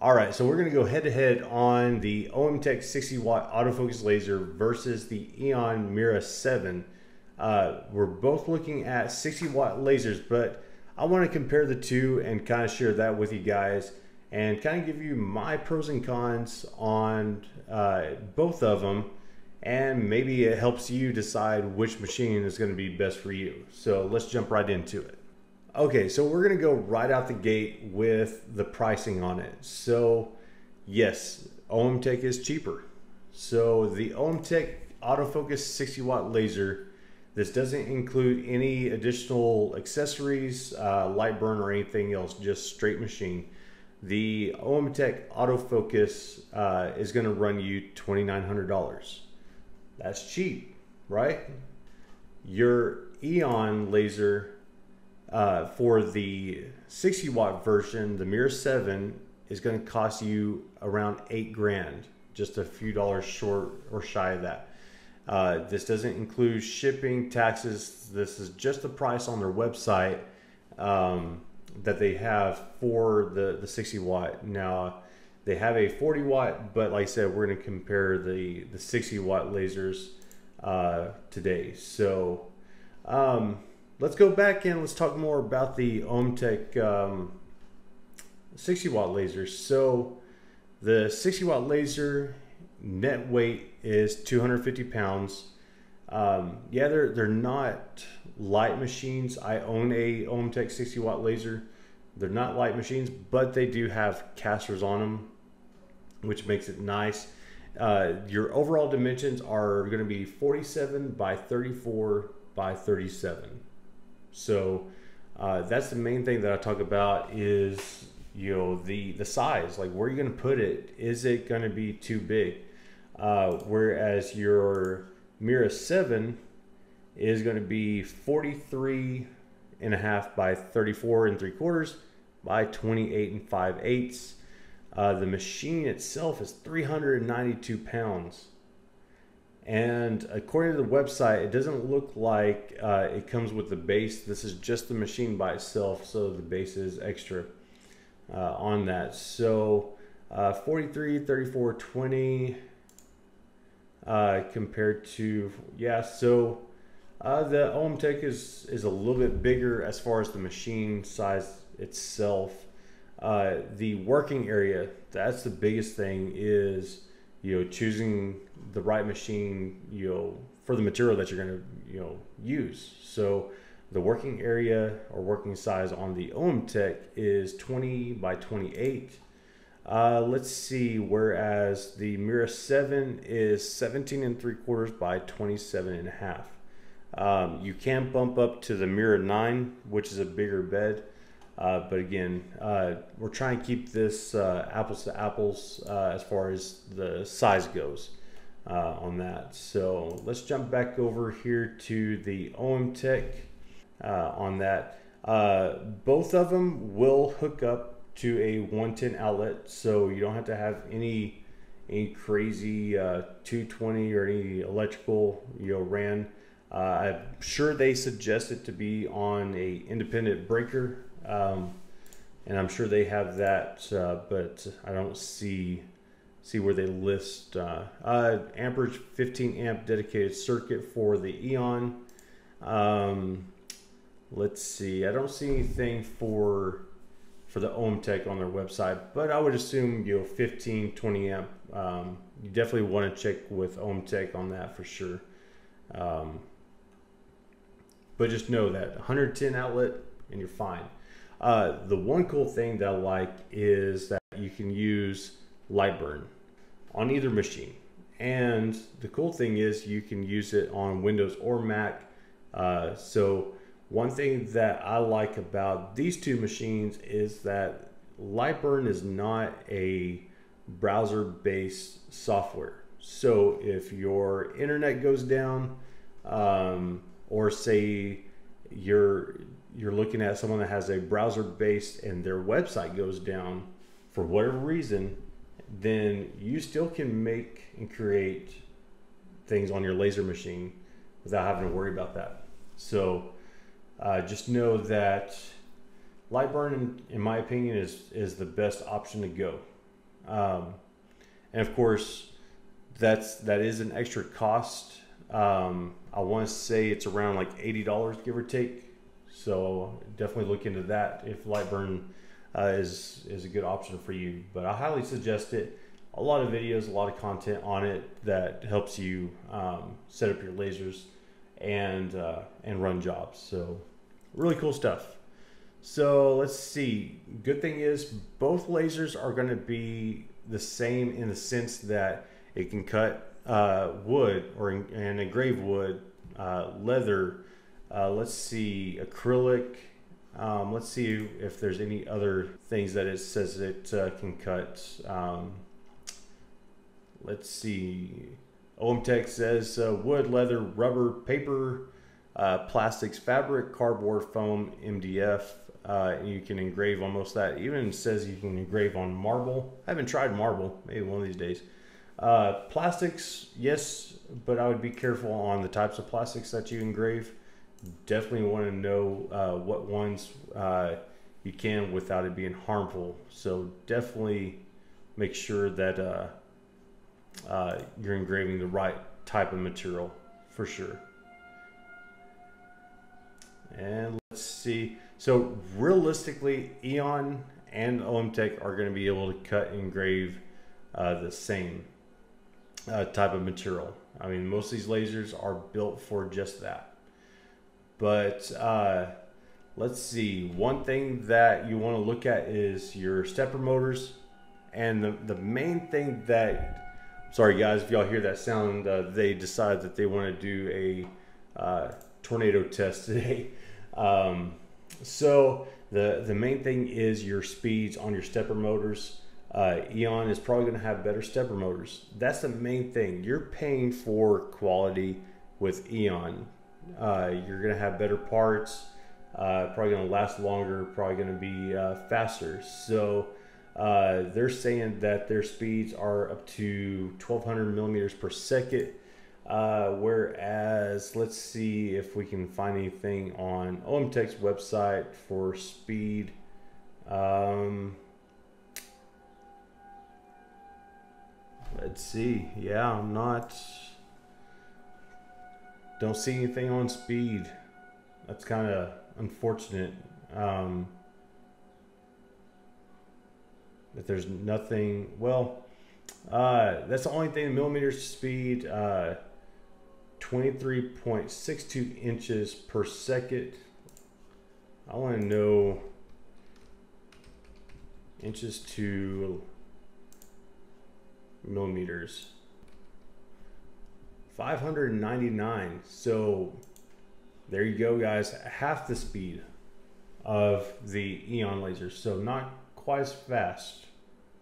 All right, so we're gonna go head to head on the OMTech 60 watt autofocus laser versus the Aeon Mira 7. Uh, we're both looking at 60 watt lasers, but I wanna compare the two and kind of share that with you guys and kind of give you my pros and cons on uh, both of them. And maybe it helps you decide which machine is gonna be best for you. So let's jump right into it. Okay, so we're gonna go right out the gate with the pricing on it. So yes, OMTech is cheaper. So the OMTech autofocus 60 watt laser, this doesn't include any additional accessories, uh, Lightburn or anything else, just straight machine. The OMTech autofocus uh, is gonna run you $2,900. That's cheap, right? Your Aeon laser uh, for the 60 watt version, the Mira 7 is going to cost you around eight grand, just a few dollars short or shy of that. Uh, this doesn't include shipping, taxes. This is just the price on their website um, that they have for the, the 60 watt. Now, they have a 40 watt, but like I said, we're going to compare the, the 60 watt lasers uh, today. So, um, let's go back and let's talk more about the OMTech um, 60 watt lasers. So the 60 watt laser net weight is 250 pounds. Um, yeah, they're, they're not light machines. I own a OMTech 60 watt laser. They're not light machines, but they do have casters on them, which makes it nice. Uh, your overall dimensions are going to be 47 by 34 by 37. So uh, that's the main thing that I talk about is you know the the size. Like where are you going to put it? Is it going to be too big? Uh, whereas your Mira Seven is going to be 43 and a half by 34 and three quarters by 28 and 5 eighths. Uh, the machine itself is 392 pounds. And according to the website, it doesn't look like uh, it comes with the base. This is just the machine by itself, so the base is extra uh, on that. So uh, 43, 34, 20 uh, compared to, yeah, so uh, the OMTech is, is a little bit bigger as far as the machine size itself. Uh, the working area, that's the biggest thing is you know choosing the right machine you know for the material that you're going to you know use. So the working area or working size on the OMTech is 20 by 28 uh, let's see whereas the Mira 7 is 17 and 3 quarters by 27 and a half. Um, you can bump up to the Mira 9 which is a bigger bed. Uh, but again, uh, we're trying to keep this uh, apples to apples uh, as far as the size goes uh, on that. So let's jump back over here to the OMTech uh, on that. both of them will hook up to a 110 outlet, so you don't have to have any any crazy 220 or any electrical you know ran. I'm sure they suggest it to be on a independent breaker um, and I'm sure they have that, uh, but I don't see see where they list uh, uh, amperage 15 amp dedicated circuit for the Aeon. Um, let's see, I don't see anything for for the OMTech on their website, but I would assume you know 15 20 amp. Um, you definitely want to check with OMTech on that for sure. Um, but just know that 110 outlet and you're fine. Uh, the one cool thing that I like is that you can use Lightburn on either machine. And the cool thing is you can use it on Windows or Mac. Uh, so one thing that I like about these two machines is that Lightburn is not a browser-based software. So if your internet goes down, um, or say you're you're looking at someone that has a browser based and their website goes down for whatever reason, then you still can make and create things on your laser machine without having to worry about that. So uh, just know that Lightburn, in, in, my opinion, is is the best option to go. Um, and of course, that's that is an extra cost. Um, I want to say it's around like eighty dollars, give or take. So definitely look into that if Lightburn uh, is is a good option for you. But I highly suggest it. A lot of videos, a lot of content on it that helps you um, set up your lasers and uh, and run jobs. So really cool stuff. So let's see. Good thing is both lasers are going to be the same in the sense that it can cut uh, wood or and engrave wood, uh, leather. Uh, let's see, acrylic. Um, let's see if there's any other things that it says it uh, can cut. Um, let's see. OMTech says uh, wood, leather, rubber, paper, uh, plastics, fabric, cardboard, foam, MDF. Uh, you can engrave almost that. Even says you can engrave on marble. I haven't tried marble. Maybe one of these days. Uh, plastics, yes, but I would be careful on the types of plastics that you engrave. Definitely want to know uh, what ones uh, you can without it being harmful. So definitely make sure that uh, uh, you're engraving the right type of material for sure. And let's see. So realistically, Aeon and OMTech are going to be able to cut and engrave uh, the same uh, type of material. I mean, most of these lasers are built for just that. But uh, let's see. One thing that you want to look at is your stepper motors. And the, the main thing that, sorry guys, if y'all hear that sound, uh, they decide that they want to do a uh, tornado test today. Um, so the, the main thing is your speeds on your stepper motors. Uh, Aeon is probably going to have better stepper motors. That's the main thing. You're paying for quality with Aeon. Uh, you're to have better parts. Uh, probably to last longer. Probably to be uh, faster. So uh, they're saying that their speeds are up to 1200 millimeters per second. Uh, whereas, let's see if we can find anything on OMTech's website for speed. Um, Let's see. Yeah, I'm not. Don't see anything on speed. That's kind of unfortunate. Um, that there's nothing. Well, uh, that's the only thing. Millimeter speed. Uh, 23.62 inches per second. I want to know inches to millimeters. 599. So there you go, guys. Half the speed of the Aeon lasers. So not quite as fast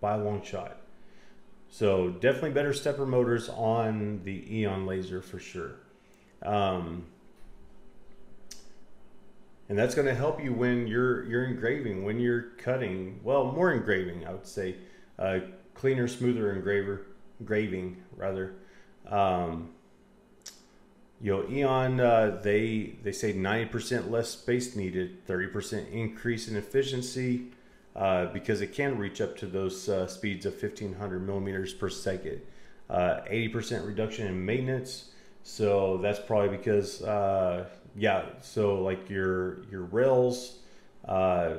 by a long shot. So definitely better stepper motors on the Aeon laser for sure. Um, and that's going to help you when you're you're engraving, when you're cutting. Well, more engraving, I would say. Uh, cleaner, smoother engraver, engraving rather. Um, you know, Aeon uh, they they say 90% less space needed, 30% increase in efficiency uh, because it can reach up to those uh, speeds of 1500 millimeters per second. 80% uh, reduction in maintenance. So that's probably because uh, yeah. So like your your rails, uh,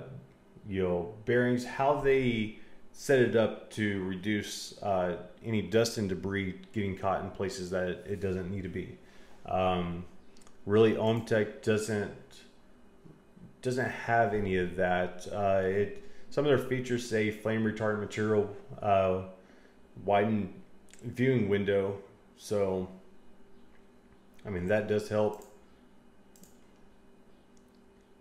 you know, bearings, how they set it up to reduce any dust and debris getting caught in places that it doesn't need to be. Um, really, OMTech doesn't doesn't have any of that. Uh, it some of their features say flame retardant material, uh, widened viewing window. So, I mean that does help.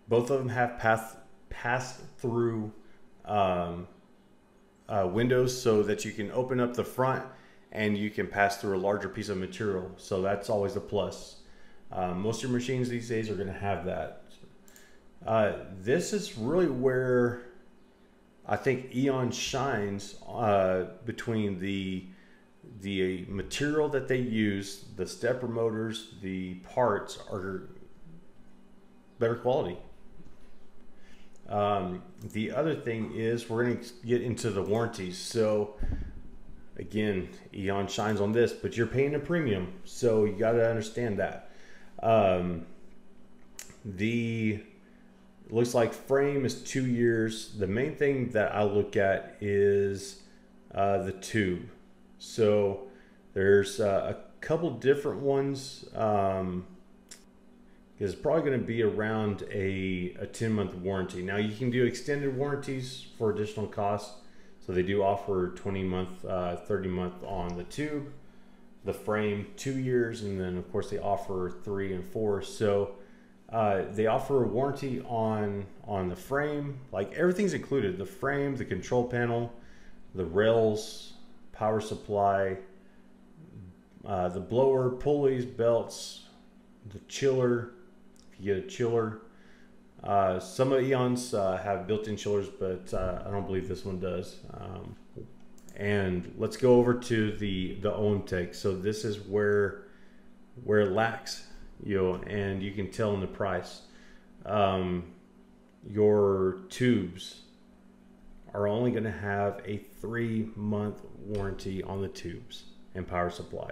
Both of them have pass pass through um, uh, windows so that you can open up the front and you can pass through a larger piece of material. So that's always a plus. Um, most of your machines these days are going to have that. Uh, this is really where I think Aeon shines uh, between the the material that they use, the stepper motors, the parts are better quality. Um, the other thing is we're going to get into the warranties. So again, Aeon shines on this, but you're paying a premium, so you got to understand that. Um, the looks like frame is two years. The main thing that I look at is uh, the tube. So there's uh, a couple different ones. Um, it's probably going to be around a, a 10 month warranty. Now you can do extended warranties for additional costs. So they do offer 20 month, uh, 30 month on the tube, the frame two years, and then of course they offer three and four. So uh, they offer a warranty on on the frame, like everything's included: the frame, the control panel, the rails, power supply, uh, the blower, pulleys, belts, the chiller. If you get a chiller, uh, some of Aeons uh, have built-in chillers, but uh, I don't believe this one does. Um, and let's go over to the the OMTech. So this is where where it lacks, you know, and you can tell in the price. Um, your tubes are only going to have a three month warranty on the tubes and power supply.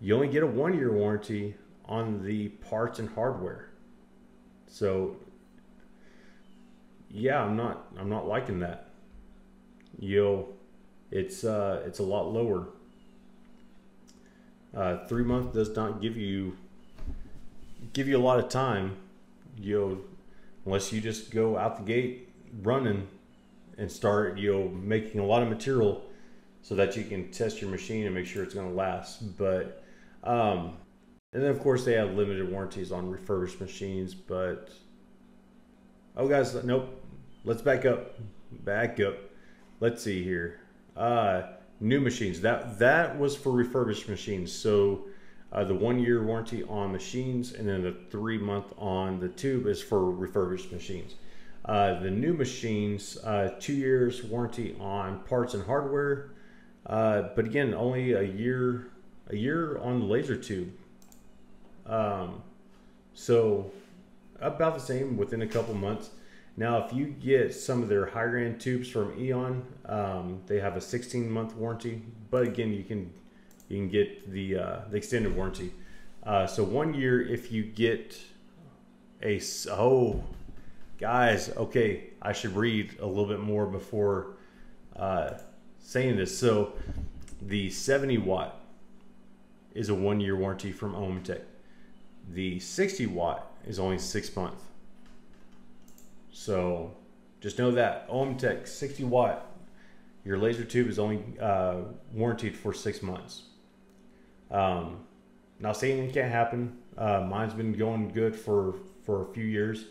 You only get a one year warranty on the parts and hardware. So yeah, I'm not I'm not liking that. Yo, it's uh it's a lot lower. Uh, three months does not give you give you a lot of time. You unless you just go out the gate running and start you know making a lot of material so that you can test your machine and make sure it's going to last. But um, and then of course they have limited warranties on refurbished machines. But oh guys, nope. Let's back up. Back up. Let's see here. Uh, new machines. That that was for refurbished machines. So uh, the one year warranty on machines and then the three month on the tube is for refurbished machines. Uh, the new machines, uh, two years warranty on parts and hardware, uh, but again, only a year a year on the laser tube. Um, so about the same within a couple months. Now, if you get some of their higher end tubes from Aeon, um, they have a 16 month warranty. But again, you can you can get the uh, the extended warranty. Uh, so one year if you get a oh guys okay I should read a little bit more before uh, saying this. So the 70 watt is a one year warranty from OMTech. The 60 watt is only six months. So just know that OMTech 60 watt, your laser tube is only uh, warranted for six months. Um, now saying it can't happen. Uh, mine's been going good for for a few years,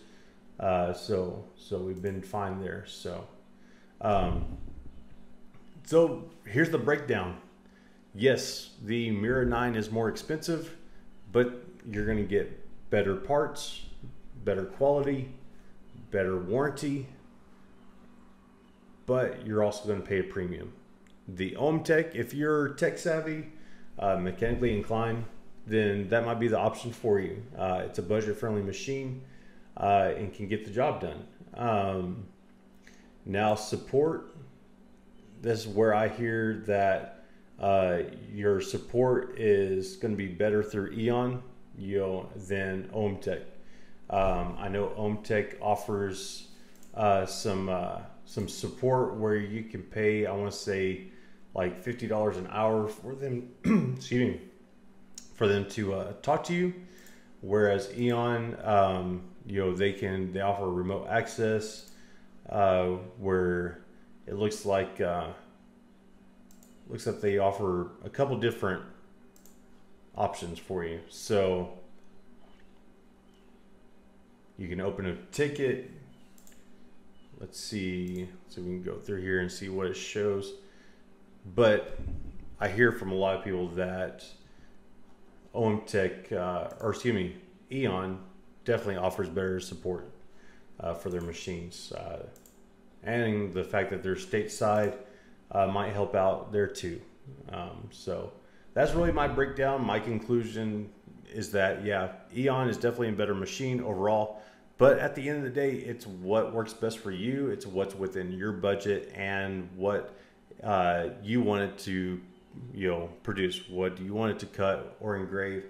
uh, so so we've been fine there. So, um, so here's the breakdown. Yes, the Mira 9 is more expensive, but you're going to get better parts, better quality, better warranty, but you're also going to pay a premium. The OMTech, if you're tech savvy, uh, mechanically inclined, then that might be the option for you. Uh, it's a budget friendly machine uh, and can get the job done. Um, now, support this is where I hear that uh, your support is going to be better through Aeon you know, than OMTech. Um, I know OMTech offers uh, some uh, some support where you can pay. I want to say like fifty dollars an hour for them. excuse me, for them to uh, talk to you. Whereas Aeon, um, you know, they can they offer remote access uh, where it looks like uh, looks like they offer a couple different options for you. So you can open a ticket. Let's see, so we can go through here and see what it shows. But I hear from a lot of people that OMTech, uh, or excuse me, Aeon definitely offers better support uh, for their machines. Uh, and the fact that they're stateside uh, might help out there too. Um, so that's really my breakdown. My conclusion is that, yeah, Aeon is definitely a better machine overall But at the end of the day, it's what works best for you. It's what's within your budget and what uh, you want it to, you know, produce. What do you want it to cut or engrave?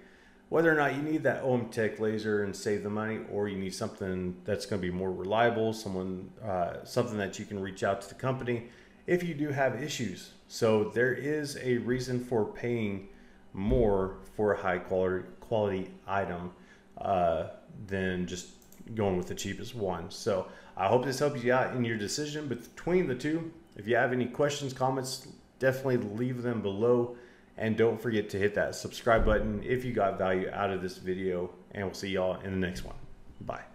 Whether or not you need that OM-Tech laser and save the money, or you need something that's going to be more reliable, someone, uh, something that you can reach out to the company if you do have issues. So there is a reason for paying more for a high quality quality item uh, than just going with the cheapest one. So I hope this helps you out in your decision between the two. If you have any questions, comments, definitely leave them below. And don't forget to hit that subscribe button if you got value out of this video. And we'll see y'all in the next one. Bye.